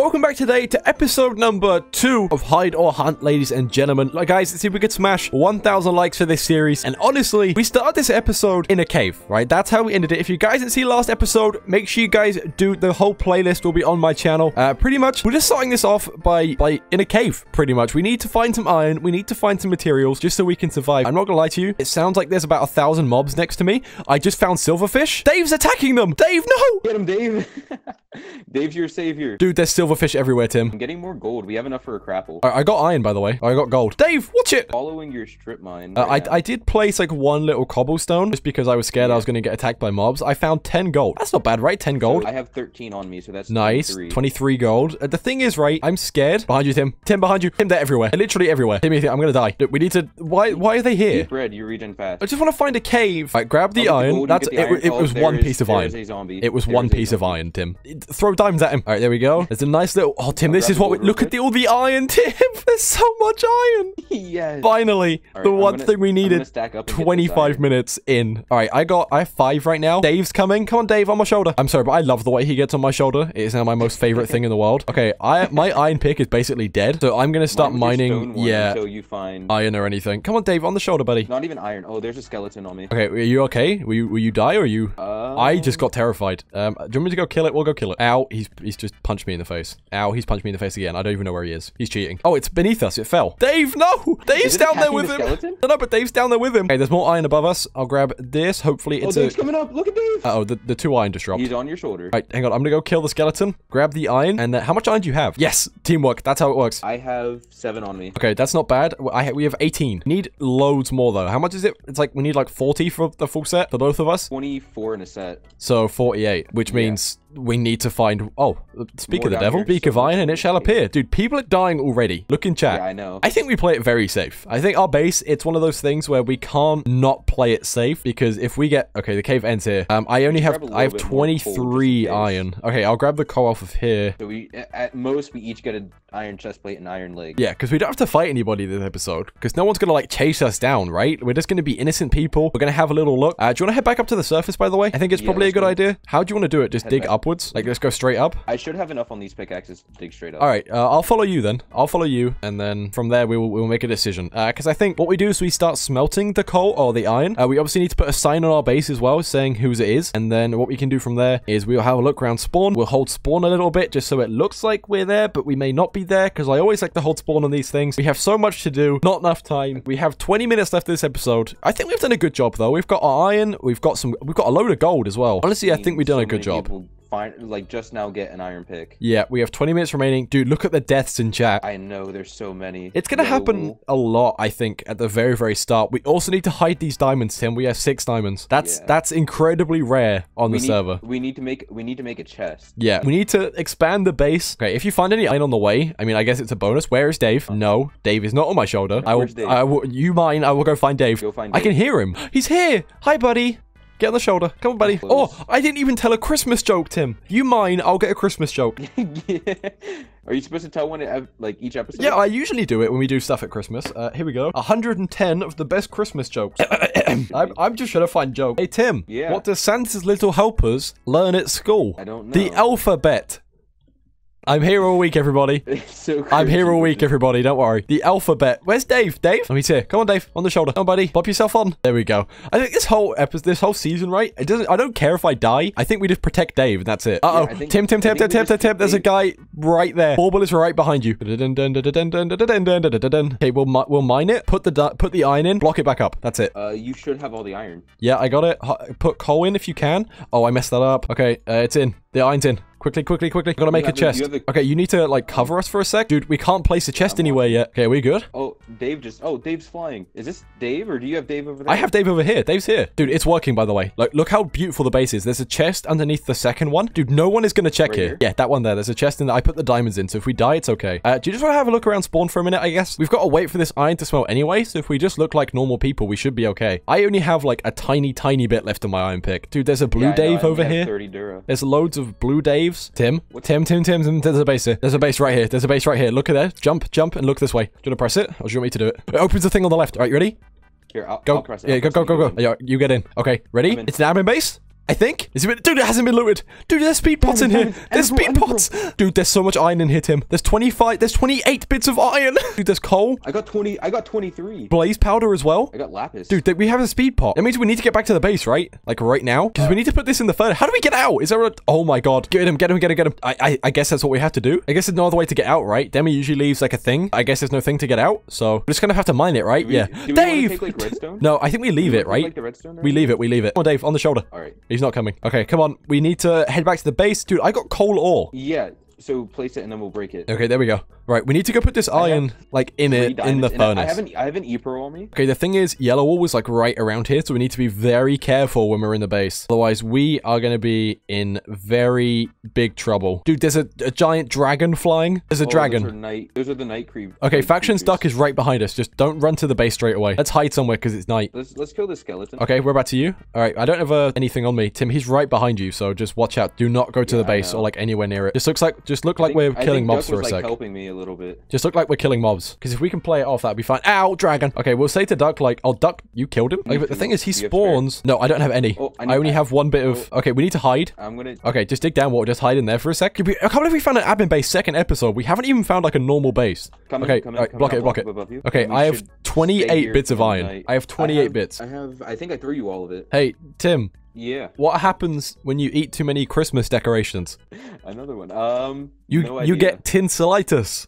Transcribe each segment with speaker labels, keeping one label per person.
Speaker 1: Welcome back today to episode number two of Hide or Hunt, ladies and gentlemen. Like, guys, let's see if we could smash 1,000 likes for this series. And honestly, we started this episode in a cave, right? That's how we ended it. If you guys didn't see last episode, make sure you guys do the whole playlist will be on my channel. Uh, pretty much, we're just starting this off by, by in a cave, pretty much. We need to find some iron. We need to find some materials just so we can survive. I'm not gonna lie to you. It sounds like there's about a thousand mobs next to me. I just found silverfish. Dave's attacking them. Dave, no!
Speaker 2: Get him, Dave. Dave's your savior.
Speaker 1: Dude, there's silverfish everywhere, Tim.
Speaker 2: I'm getting more gold. We have enough for a crapple.
Speaker 1: I, I got iron, by the way. I got gold. Dave, watch it!
Speaker 2: Following your strip mine.
Speaker 1: Uh, I, I did place like one little cobblestone just because I was scared I was going to get attacked by mobs. I found 10 gold. That's not bad, right? 10 gold.
Speaker 2: now. I have 13 on me, so that's
Speaker 1: Nice.
Speaker 2: 23.
Speaker 1: 23 gold. Uh, the thing is, right, I'm scared. Behind you, Tim. Tim, behind you. Tim, they're everywhere. They're literally everywhere. Tim, I'm going to die. Look, we need to... Why Why are they here?
Speaker 2: Eat bread, you regen fast.
Speaker 1: I just want to find a cave. Right, grab the
Speaker 2: Oh,
Speaker 1: iron. That's
Speaker 2: the
Speaker 1: it,
Speaker 2: iron.
Speaker 1: it
Speaker 2: Oh,
Speaker 1: was
Speaker 2: there
Speaker 1: one
Speaker 2: is-
Speaker 1: piece of iron. It was
Speaker 2: There
Speaker 1: one piece of iron, Tim. Throw diamonds at him. All right, there we go. There's nice little... Oh, Tim, this is what we... Look at the, all the iron, Tim. There's so much iron.
Speaker 2: yes.
Speaker 1: Finally,
Speaker 2: All
Speaker 1: the
Speaker 2: I'm
Speaker 1: one
Speaker 2: gonna-
Speaker 1: thing we needed.
Speaker 2: stack up and get this
Speaker 1: 25 minutes in. All right, I got I have five right now. Dave's coming. Come on, Dave, on my shoulder. I'm sorry, but I love the way he gets on my shoulder. It is now my most favorite thing in the world. Okay, I my iron pick is basically dead, so I'm gonna start
Speaker 2: Mine with your
Speaker 1: mining. Yeah,
Speaker 2: Until you find.
Speaker 1: iron or anything. Come on, Dave, on the shoulder, buddy.
Speaker 2: Not even iron. Oh, there's a skeleton on me.
Speaker 1: Okay, are you okay? Will you will you die or are you?
Speaker 2: Uh,
Speaker 1: I just got terrified. Um, do you want me to go kill it? We'll go kill it. Ow, he's he's just punched me in the face. Ow, he's punched me in the face again. I don't even know where he is. He's cheating. Oh, it's beneath us. It fell. Dave, no! Dave's down there with
Speaker 2: the
Speaker 1: him.
Speaker 2: skeleton?
Speaker 1: No, no, but Dave's down there with him. Okay, there's more iron above us. I'll grab this. Hopefully it's
Speaker 2: Oh,
Speaker 1: it's
Speaker 2: Dave's
Speaker 1: a.
Speaker 2: coming up. Look at Dave.
Speaker 1: Uh oh, the, the two iron just dropped.
Speaker 2: He's on your shoulder.
Speaker 1: Right, hang on. I'm gonna go kill the skeleton. Grab the iron, and uh, how much iron do you have? Yes, teamwork. That's how it works.
Speaker 2: I have seven on me.
Speaker 1: Okay, that's not bad. I ha- we have 18. Need loads more though. How much is it? It's like we need like 40 for the full set for both of us.
Speaker 2: 24 in a set.
Speaker 1: So 48, which
Speaker 2: Yeah.
Speaker 1: means we need to find. Oh, speak
Speaker 2: More
Speaker 1: of the devil,
Speaker 2: so
Speaker 1: of iron, and it shall appear. Dude, people are dying already. Look in chat.
Speaker 2: Yeah, I know.
Speaker 1: I think we play it very safe. I think our base, it's one of those things where we can't not play it safe because if we get okay, the cave ends here. Um, I only have I have
Speaker 2: little bit more coal just in
Speaker 1: 23 iron. Okay, I'll grab the coal off of here.
Speaker 2: So we, at most, we each get an iron chest plate and iron leg.
Speaker 1: Yeah, because we don't have to fight anybody this episode. Because no one's gonna like chase us down, right? We're just gonna be innocent people. We're gonna have a little look. Uh, do you want to head back up to the surface, by the way? I think it's
Speaker 2: Yeah,
Speaker 1: probably a good
Speaker 2: go.
Speaker 1: idea. How do you want to do it? Just
Speaker 2: Head
Speaker 1: dig
Speaker 2: back.
Speaker 1: upwards? Like, let's go straight up.
Speaker 2: I should have enough on these pickaxes to dig straight up.
Speaker 1: All right, uh, I'll follow you then. I'll follow you, and then from there we will we will make a decision. Because I think what we do is we start smelting the coal or the iron. Uh, we obviously need to put a sign on our base as well, saying whose it is. And then what we can do from there is we'll have a look around spawn. We'll hold spawn a little bit just so it looks like we're there, but we may not be there. Because I always like to hold spawn on these things. We have so much to do, not enough time. We have 20 minutes left of this episode. I think we've done a good job though. We've got our iron. We've got some. We've got a load of gold as well. Honestly, I think we've done
Speaker 2: So
Speaker 1: a good job.
Speaker 2: Find, like just now get an iron pick.
Speaker 1: Yeah, we have 20 minutes remaining. Dude, look at the deaths in chat.
Speaker 2: I know there's so many.
Speaker 1: It's gonna happen a lot, I think, at the very, very start. We also need to hide these diamonds, Tim. We have six diamonds. That's
Speaker 2: Yeah.
Speaker 1: that's incredibly rare on
Speaker 2: We
Speaker 1: the
Speaker 2: need,
Speaker 1: server.
Speaker 2: We need to make we need to make a chest.
Speaker 1: Yeah, we need to expand the base. Okay, if you find any iron on the way, I mean, I guess it's a bonus. Where is Dave? Uh-huh. No, Dave is not on my shoulder. I will.
Speaker 2: Dave?
Speaker 1: I will. You mine. I will go find Dave.
Speaker 2: Go find
Speaker 1: I can hear him. He's here. Hi, buddy. Get on the shoulder. Come on, buddy. Oh, I didn't even tell a Christmas joke, Tim. You mine. I'll get a Christmas joke.
Speaker 2: Are you supposed to tell one at like each episode?
Speaker 1: Yeah, I usually do it when we do stuff at Christmas. Uh, here we go. 110 of the best Christmas jokes. I'm, I'm just trying to find jokes. Hey, Tim.
Speaker 2: Yeah.
Speaker 1: What does Santa's little helpers learn at school?
Speaker 2: I don't know.
Speaker 1: The alphabet. I'm here all week, everybody.
Speaker 2: It's so
Speaker 1: I'm here all week, everybody. Don't worry. The alphabet. Where's Dave? Dave? Oh, he's here. Come on, Dave. On the shoulder. Come on, buddy. Pop yourself on. There we go. I think this whole episode, this whole season, right? It doesn't. I don't care if I die. I think we just protect Dave, and that's it. Uh oh.
Speaker 2: Think-
Speaker 1: Tim, Tim, Tim, Tim, Tim, Tim, Tim. There's a guy right there. Bauble is right behind you. Okay, we'll mi- we'll mine it. Put the put the iron in. Block it back up. That's it.
Speaker 2: Uh, you should have all the iron.
Speaker 1: Yeah, I got it. Put coal in if you can. Oh, I messed that up. Okay, uh, it's in. The iron's in. Quickly, quickly, quickly. I Gotta make a
Speaker 2: have the- you
Speaker 1: chest.
Speaker 2: the-
Speaker 1: Okay, you need to like cover us for a sec, dude. We can't place a chest anywhere yet. Okay, are we good?
Speaker 2: Oh, Dave just. Oh, Dave's flying. Is this Dave or do you have Dave over there?
Speaker 1: I have Dave over here. Dave's here. Dude, it's working, by the way. Like, look how beautiful the base is. There's a chest underneath the second one. Dude, no one is going to check
Speaker 2: Right
Speaker 1: here.
Speaker 2: here?
Speaker 1: Yeah, that one there. There's a chest in there. I put the diamonds in, so if we die, it's okay. Uh, do you just want to have a look around spawn for a minute, I guess? We've got to wait for this iron to smelt anyway, so if we just look like normal people, we should be okay. I only have, like, a tiny, tiny bit left of my iron pick. Dude, there's a blue
Speaker 2: Yeah,
Speaker 1: Dave over here.
Speaker 2: 30 Dura.
Speaker 1: There's loads of blue Tim? Tim, Tim, Tim, Tim, there's a base here. There's a base right here. There's a base right here. Look at there. Jump, jump, and look this way. Do you want to press it? Or do you want me to do it? It opens the thing on the left. All right, you ready?
Speaker 2: Here, I'll,
Speaker 1: Go.
Speaker 2: I'll press it.
Speaker 1: yeah,
Speaker 2: I'll
Speaker 1: go,
Speaker 2: press
Speaker 1: go, go, go. Yeah, you get in. Okay, ready?
Speaker 2: In.
Speaker 1: It's an admin base. I think. Is it? Dude, it hasn't been looted. Dude, there's speed pots in here. There's speed pots. Dude, there's so much iron in here, Tim. There's 25. There's 28 bits of iron. Dude, there's coal.
Speaker 2: I got 20. I got 23.
Speaker 1: Blaze powder as well.
Speaker 2: I got lapis.
Speaker 1: Dude, th- we have a speed pot. That means we need to get back to the base, right? Like right now? Because we need to put this in the furnace. How do we get out? Is there a... Oh my god. Get him, get him, get him, get him. I, I, I guess that's what we have to do. I guess there's no other way to get out, right? Demi usually leaves like a thing. I guess there's no thing to get out. So we're just gonna have to mine it, right?
Speaker 2: Do we-
Speaker 1: yeah.
Speaker 2: do we
Speaker 1: Dave!
Speaker 2: take, like, redstone?
Speaker 1: no, I think we leave
Speaker 2: we
Speaker 1: it,
Speaker 2: wanna take,
Speaker 1: right?
Speaker 2: Like the redstone.
Speaker 1: We leave it, we leave it. Come on, Dave, on the shoulder.
Speaker 2: All right.
Speaker 1: He's not coming. Okay, come on. We need to head back to the base. Dude, I got coal ore.
Speaker 2: Yeah. So place it and then we'll break it.
Speaker 1: Okay, there we go. Right, we need to go put this iron, like, in it, in the furnace.
Speaker 2: I have an I have an e pearl on me.
Speaker 1: Okay, the thing is, yellow wall was like right around here, so we need to be very careful when we're in the base. Otherwise, we are going to be in very big trouble. Dude, there's a, a giant dragon flying. There's a
Speaker 2: Oh,
Speaker 1: dragon.
Speaker 2: Those are night. Those are the night creep.
Speaker 1: Okay,
Speaker 2: night
Speaker 1: Faction's
Speaker 2: creepers.
Speaker 1: duck is right behind us. Just don't run to the base straight away. Let's hide somewhere because it's night.
Speaker 2: Let's let's kill the skeleton.
Speaker 1: Okay, we're back to you. All right, I don't have uh, anything on me. Tim, he's right behind you, so just watch out. Do not go to
Speaker 2: Yeah,
Speaker 1: the base or like anywhere near it. Just looks like just look
Speaker 2: I
Speaker 1: like
Speaker 2: think-
Speaker 1: we're killing mobs
Speaker 2: Duck
Speaker 1: for a sec.
Speaker 2: like helping me a little bit.
Speaker 1: Just look like we're killing mobs. Because if we can play it off, that'd be fine. Ow, dragon. Okay, we'll say to Duck, like, oh, Duck, you killed him? Like, but the thing is, he
Speaker 2: Do you have spare?
Speaker 1: spawns. No, I don't have any.
Speaker 2: Oh, I
Speaker 1: I, only have one bit of. Oh. Okay, we need to hide.
Speaker 2: I'm gonna.
Speaker 1: Okay, just dig down water. Just hide in there for a sec. We- I can't believe we found an admin base second episode. We haven't even found like a normal base.
Speaker 2: Come in,
Speaker 1: okay,
Speaker 2: come in,
Speaker 1: alright,
Speaker 2: come
Speaker 1: block it, block
Speaker 2: block
Speaker 1: it.
Speaker 2: up above you,
Speaker 1: Okay, I have 28 bits of iron. I have 28 bits.
Speaker 2: I have. I think I threw you all of it.
Speaker 1: Hey, Tim,
Speaker 2: Yeah,
Speaker 1: what happens when you eat too many Christmas decorations?
Speaker 2: another one. Um,
Speaker 1: You
Speaker 2: no
Speaker 1: you get tinselitis.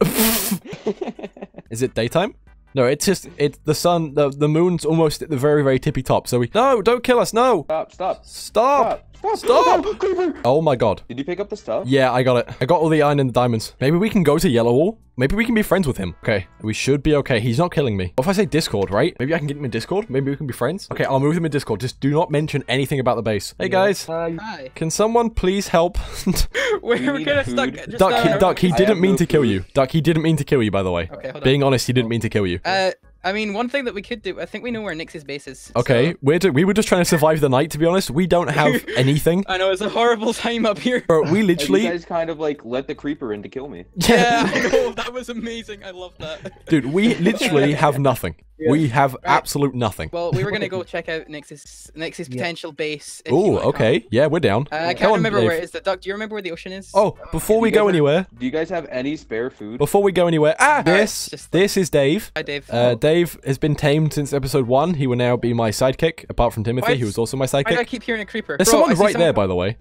Speaker 1: Is it daytime? No, it's just it's the sun. The the moon's almost at the very very tippy top. So we no, don't kill us. No,
Speaker 2: Stop! Stop!
Speaker 1: stop.
Speaker 2: Stop!
Speaker 1: Stop!
Speaker 2: Creeper!
Speaker 1: Oh my god.
Speaker 2: Did you pick up the stuff?
Speaker 1: Yeah, I got it. I got all the iron and the diamonds. Maybe we can go to Yellow Wall. Maybe we can be friends with him. Okay, we should be okay. He's not killing me. What if I say Discord, right? Maybe I can get him in Discord. Maybe we can be friends. Okay, I'll move him in Discord. Just do not mention anything about the base. Hey guys,
Speaker 3: Hi.
Speaker 1: can someone please help?
Speaker 3: We're
Speaker 2: need
Speaker 3: gonna
Speaker 2: food.
Speaker 3: stuck. Just,
Speaker 1: Duck, he,
Speaker 3: uh,
Speaker 1: Duck, he
Speaker 2: I
Speaker 1: didn't mean
Speaker 2: no
Speaker 1: to kill you. Duck, he didn't mean to kill you, by the way.
Speaker 3: Okay, hold on.
Speaker 1: Being honest, he didn't mean to kill you.
Speaker 3: Uh, I mean, one thing that we could do. I think we know where Nix's base is. so-
Speaker 1: Okay, we're do- we were just trying to survive the night, to be honest. We don't have anything.
Speaker 3: I know it's a horrible time up here.
Speaker 1: Bro, we
Speaker 2: And
Speaker 1: literally...
Speaker 2: You guys kind of like let the creeper in to kill me.
Speaker 3: Yeah, I know, oh, that was amazing. I love that.
Speaker 1: Dude, we literally have nothing. We have absolute nothing.
Speaker 3: Well, we were gonna go check out Nix's Nix's potential base.
Speaker 1: Oh, okay.
Speaker 3: come.
Speaker 1: Yeah, we're down.
Speaker 3: Uh, I can't
Speaker 1: on,
Speaker 3: remember where
Speaker 1: Dave.
Speaker 3: it is. The duck. Do you remember where the ocean is?
Speaker 1: Oh, before we go
Speaker 2: guys are-
Speaker 1: anywhere,
Speaker 2: Do you guys have any spare food?
Speaker 1: before we go anywhere, ah, this,
Speaker 3: just-
Speaker 1: this is Dave.
Speaker 3: Hi, Dave.
Speaker 1: Uh, Dave has been tamed since episode one. He will now be my sidekick, apart from Timothy,
Speaker 3: Why
Speaker 1: who
Speaker 3: is-
Speaker 1: was also my
Speaker 3: Why do I keep hearing a creeper?
Speaker 1: There's
Speaker 3: Bro,
Speaker 1: someone
Speaker 3: I see
Speaker 1: right there, by the way.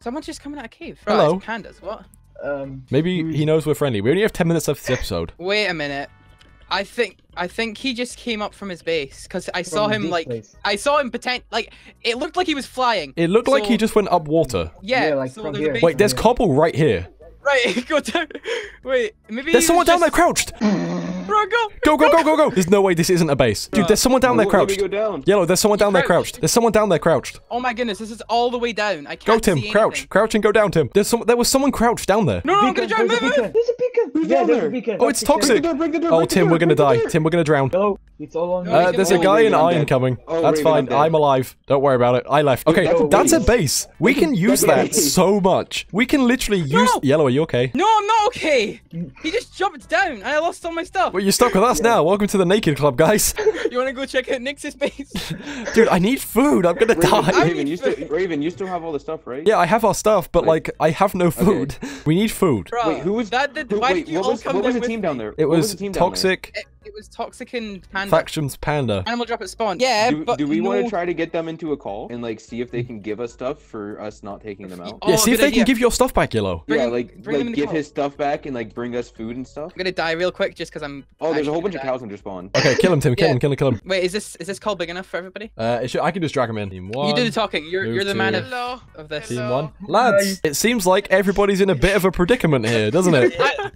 Speaker 3: Someone's just coming out of a cave.
Speaker 1: Hello.
Speaker 3: Oh, it's pandas. What?
Speaker 4: Um,
Speaker 1: Maybe he knows we're friendly. We only have 10 minutes left this episode.
Speaker 3: Wait a minute. I think I think he just came up from his base because I saw
Speaker 4: from
Speaker 3: him like
Speaker 4: place.
Speaker 3: I saw him potent like it looked like he was flying.
Speaker 1: It looked like he just went up water.
Speaker 3: Yeah,
Speaker 4: Yeah, like
Speaker 3: so
Speaker 4: from
Speaker 3: there's
Speaker 4: here.
Speaker 1: Wait, there's cobble right here.
Speaker 3: Right, go down. Wait, maybe
Speaker 1: There's someone
Speaker 3: was
Speaker 1: down there crouched.
Speaker 3: Bro, go.
Speaker 1: Go, go, go, go, go. There's no way this isn't a base. Dude, there's someone down there
Speaker 2: Let me
Speaker 1: crouched.
Speaker 2: go down.
Speaker 1: Yellow, there's someone down there
Speaker 3: crouched.
Speaker 1: crouched. There's someone down there crouched.
Speaker 3: Oh my goodness, this is all the way down. I can't
Speaker 1: Go, Tim.
Speaker 3: see
Speaker 1: Crouch. Crouch and go down, Tim. There's some. There was someone crouched down there.
Speaker 3: No, no, I'm gonna try
Speaker 4: there's a
Speaker 3: move
Speaker 4: beacon. There's a beacon.
Speaker 2: Who's
Speaker 4: yeah,
Speaker 2: down there?
Speaker 4: beacon.
Speaker 1: Oh, it's toxic.
Speaker 2: Break the door, break the door,
Speaker 1: Oh, Tim, we're gonna die. Tim, we're gonna drown.
Speaker 4: No, it's all on
Speaker 3: No.
Speaker 1: Uh,
Speaker 3: Raven,
Speaker 1: there's a
Speaker 3: oh,
Speaker 1: guy in iron
Speaker 2: dead.
Speaker 1: coming.
Speaker 2: Oh,
Speaker 1: That's fine. I'm alive. Don't worry about it. I left. Okay,
Speaker 2: that's a
Speaker 1: a
Speaker 2: base.
Speaker 1: base. We can use that so much. We can literally use.
Speaker 3: No.
Speaker 1: Yellow, are you okay?
Speaker 3: No, I'm not okay. He just jumped down and I lost all my stuff.
Speaker 1: Well, you're stuck with us now. Welcome to the Naked Club, guys.
Speaker 3: You wanna go check out Nix's base?
Speaker 1: Dude, I need food. I'm gonna
Speaker 2: Raven,
Speaker 1: die.
Speaker 2: Raven, you still, Raven, you still have all the stuff, right?
Speaker 1: Yeah, I have our stuff, but like, I have no food. We need food.
Speaker 3: Bro,
Speaker 2: Wait, who was
Speaker 3: that? Did,
Speaker 2: who-
Speaker 3: why
Speaker 2: wait,
Speaker 3: did you
Speaker 2: what
Speaker 3: all
Speaker 2: was,
Speaker 3: come
Speaker 2: what was
Speaker 3: down
Speaker 2: the team
Speaker 3: with
Speaker 2: down there?
Speaker 1: It
Speaker 2: What
Speaker 1: was
Speaker 2: the there?
Speaker 1: toxic eh,
Speaker 3: It, it was toxic and panda.
Speaker 1: factions panda.
Speaker 3: Animal drop at spawn. Yeah,
Speaker 2: Do,
Speaker 3: but
Speaker 2: do we
Speaker 3: no...
Speaker 2: want to try to get them into a call and like see if they can give us stuff for us not taking them out?
Speaker 1: Yeah,
Speaker 3: Oh,
Speaker 1: see if they
Speaker 3: idea.
Speaker 1: can give your stuff back, Yellow.
Speaker 3: Bring
Speaker 2: yeah, like
Speaker 3: bring
Speaker 2: like give his stuff back and like bring us food and stuff.
Speaker 3: I'm gonna die real quick just because I'm.
Speaker 2: Oh, there's a whole bunch of
Speaker 3: gonna die.
Speaker 2: cows under spawn.
Speaker 1: Okay, kill him, Tim. Kill
Speaker 3: Yeah.
Speaker 1: him, kill him, kill him.
Speaker 3: Wait, is this is this call big enough for everybody?
Speaker 1: Uh, it should, I can just drag him in. Team one.
Speaker 3: you do the talking. You're you're the man of,
Speaker 5: Hello.
Speaker 3: of this.
Speaker 1: Team
Speaker 5: Hello.
Speaker 1: one. Lads, it seems like everybody's in a bit of a predicament here, doesn't it?
Speaker 5: I,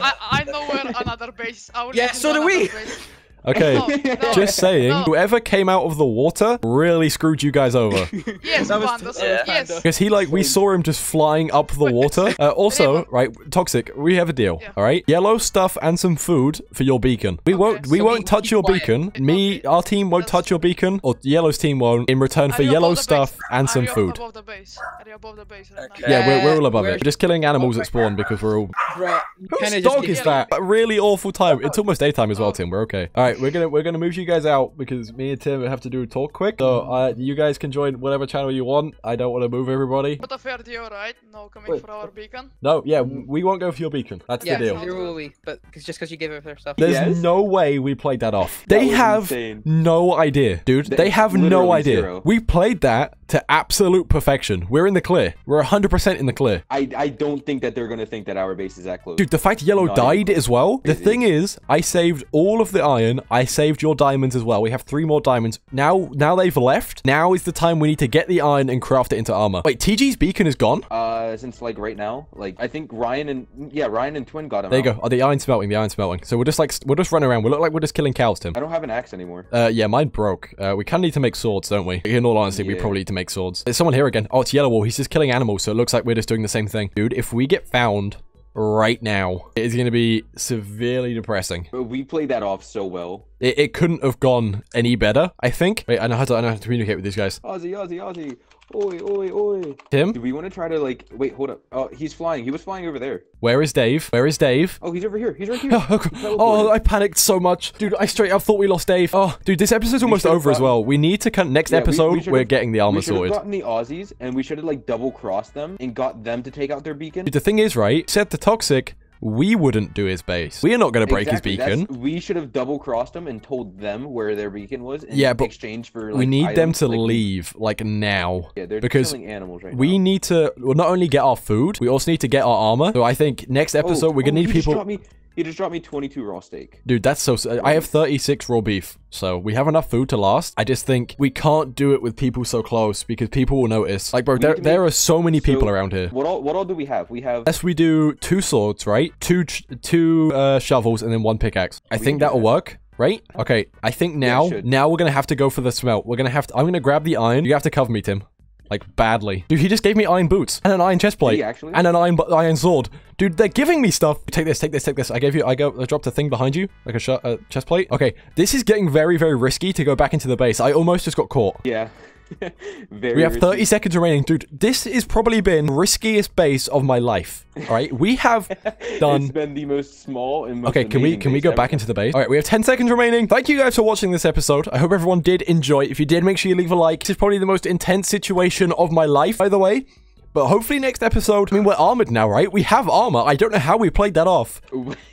Speaker 5: I, I know where another base.
Speaker 3: Yeah, so do we.
Speaker 5: Base.
Speaker 1: Okay,
Speaker 5: No, no,
Speaker 1: just saying,
Speaker 5: no.
Speaker 1: whoever came out of the water really screwed you guys over.
Speaker 5: Yes,
Speaker 3: That was-
Speaker 5: pandas.
Speaker 3: that was
Speaker 5: yes.
Speaker 3: panda.
Speaker 1: Because he, like, we saw him just flying up the water. Uh, also, right, Toxic, we have a deal,
Speaker 5: Yeah.
Speaker 1: alright? Yellow stuff and some food for your beacon. We won't we
Speaker 3: So
Speaker 1: won't
Speaker 3: we-
Speaker 1: touch your
Speaker 3: quiet.
Speaker 1: beacon. Me, our team won't
Speaker 5: That's-
Speaker 1: touch your beacon, or Yellow's team won't, in return for yellow stuff and
Speaker 5: Are
Speaker 1: some food.
Speaker 5: base? Are you above the base right
Speaker 3: Okay.
Speaker 1: Yeah, we're, we're all above
Speaker 3: Where-
Speaker 1: it. We're just killing animals at spawn because we're all
Speaker 3: Right. you
Speaker 1: Whose dog is that? A really awful time. It's almost daytime as well, Tim. We're okay. All right, we're gonna we're gonna move you guys out because me and Tim have to do a talk quick. So uh, you guys can join whatever channel you want. I don't want to move everybody.
Speaker 5: But a fair deal, right? No coming
Speaker 2: Wait,
Speaker 5: for our beacon.
Speaker 1: No, yeah, we won't go for your beacon. That's
Speaker 3: Yeah,
Speaker 1: the deal.
Speaker 3: neither will we. But it's just because you gave her their stuff.
Speaker 1: There's
Speaker 2: Yes.
Speaker 1: no way we played that off.
Speaker 2: That
Speaker 1: They have
Speaker 2: insane.
Speaker 1: no idea, dude.
Speaker 2: They-
Speaker 1: They have no idea.
Speaker 2: zero.
Speaker 1: We played that to absolute perfection. We're in the clear. We're 100% in the clear.
Speaker 2: I I don't think that they're gonna think that our base is that close.
Speaker 1: Dude, the fact Yellow
Speaker 2: Not
Speaker 1: died as well. The thing is, I saved all of the iron. I saved your diamonds as well. We have three more diamonds. Now, now they've left. Now is the time we need to get the iron and craft it into armor. Wait, TG's beacon is gone?
Speaker 2: Uh, since like right now, like I think Ryan and yeah, Ryan and Twin got him.
Speaker 1: There you
Speaker 2: out.
Speaker 1: go. Oh, the iron's smelting. The iron's smelting. So we're just like, we're just running around. We look like we're just killing cows, Tim.
Speaker 2: I don't have an axe anymore.
Speaker 1: Uh, yeah, mine broke. Uh, we kind of need to make swords, don't we? In all honesty, we probably need to make swords. There's someone here again. Oh, it's Yellow Wall. He's just killing animals, so it looks like we're just doing the same thing. Dude, if we get found right now, it is going to be severely depressing.
Speaker 2: But we played that off so well.
Speaker 1: It, it couldn't have gone any better, I think. Wait, I know how to, I know how to communicate with these guys.
Speaker 2: Ozzy, Ozzy, Ozzy. Oi, oi, oi.
Speaker 1: Tim,
Speaker 2: Do we want to try to like wait? Hold up. Oh, he's flying. He was flying over there.
Speaker 1: where is Dave? Where is Dave?
Speaker 2: Oh, he's over here. He's right here.
Speaker 1: Oh, oh, I panicked so much. Dude, I straight up thought we lost Dave. Oh, dude, this episode's almost
Speaker 2: should've
Speaker 1: over as well. We need to, con- next
Speaker 2: Yeah, we- we
Speaker 1: episode, we, are getting the armor
Speaker 2: we should have gotten the Aussies, and we should have like double crossed them and got them to take out their beacon.
Speaker 1: Dude, the thing is, right, said the Toxic, we wouldn't do his base. We are not going to break
Speaker 2: Exactly,
Speaker 1: his
Speaker 2: that's-
Speaker 1: beacon.
Speaker 2: We should have double crossed them and told them where their beacon was. In
Speaker 1: Yeah, but
Speaker 2: exchange for like,
Speaker 1: we need them to
Speaker 2: like,
Speaker 1: leave, like, now.
Speaker 2: Yeah, they're
Speaker 1: because
Speaker 2: killing animals right
Speaker 1: We
Speaker 2: now.
Speaker 1: need to well, not only get our food, we also need to get our armor. So I think next oh, episode,
Speaker 2: Oh,
Speaker 1: we're going to
Speaker 2: oh,
Speaker 1: need people...
Speaker 2: He just dropped me 22 raw steak.
Speaker 1: Dude, that's so. I have 36 raw beef, so we have enough food to last. I just think we can't do it with people so close because people will notice. Like, bro,
Speaker 2: We
Speaker 1: there, there are so many people
Speaker 2: So,
Speaker 1: around here.
Speaker 2: What all? What all do we have? We have.
Speaker 1: Unless we do two swords, right? Two, two uh, shovels and then one pickaxe. I
Speaker 2: We
Speaker 1: think that'll
Speaker 2: that.
Speaker 1: work. Right? Okay. I think now,
Speaker 2: should.
Speaker 1: now we're gonna have to go for the smelt. We're gonna have to. I'm gonna grab the iron. You have to cover me, Tim. Like badly, dude. He just gave me iron boots and an iron chest plate and an iron iron sword. Dude, they're giving me stuff. Take this, take this, take this. I gave you. I go. I dropped a thing behind you, like a sh- uh, chest plate. Okay, this is getting very, very risky to go back into the base. I almost just got caught.
Speaker 2: Yeah. Very.
Speaker 1: We have
Speaker 2: risky.
Speaker 1: 30 seconds remaining. Dude, this has probably been riskiest base of my life. All right, we have done
Speaker 2: It's been the most small and most.
Speaker 1: Okay, can we can we go
Speaker 2: ever.
Speaker 1: back into the base? All right, we have 10 seconds remaining. Thank you guys for watching this episode. I hope everyone did enjoy. If you did, make sure you leave a like. This is probably the most intense situation of my life, by the way. But hopefully next episode, I mean, we're armored now, right? We have armor. I don't know how we played that off.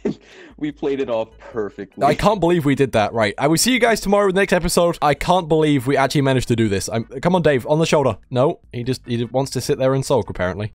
Speaker 2: we played it off perfectly.
Speaker 1: I can't believe we did that. Right. I will see you guys tomorrow with the next episode. I can't believe we actually managed to do this. I'm, come on, Dave, on the shoulder. No, he just he just wants to sit there and sulk, apparently.